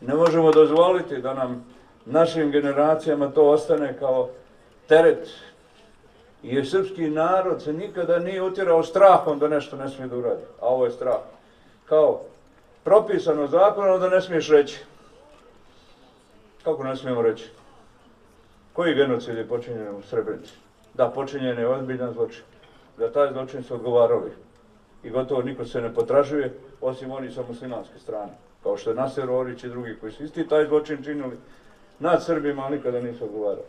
Ne možemo dozvoliti da nam našim generacijama to ostane kao teret. Jer srpski narod se nikada nije utjerao strahom da nešto ne smije da uradi. A ovo je strah. Kao propisano zakonom da ne smiješ reći. Kako ne smijemo reći? Koji genocid je počinjen u Srebrenici? Da, počinjen je ozbiljan zločin. Da taj zločin su odgovarali. I gotovo niko se ne potražuje, osim oni sa muslimanske strane. Kao što je Nasir Orić i drugi koji su isti taj zločin činili nad Srbima, ali nikada nisu odgovarali.